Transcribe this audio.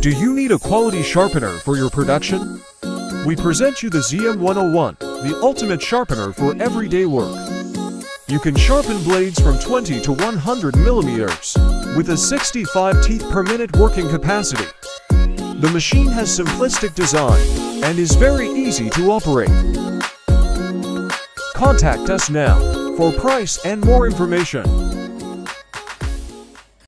Do you need a quality sharpener for your production? We present you the ZM101, the ultimate sharpener for everyday work. You can sharpen blades from 20 to 100 millimeters with a 65 teeth per minute working capacity. The machine has simplistic design and is very easy to operate. Contact us now for price and more information.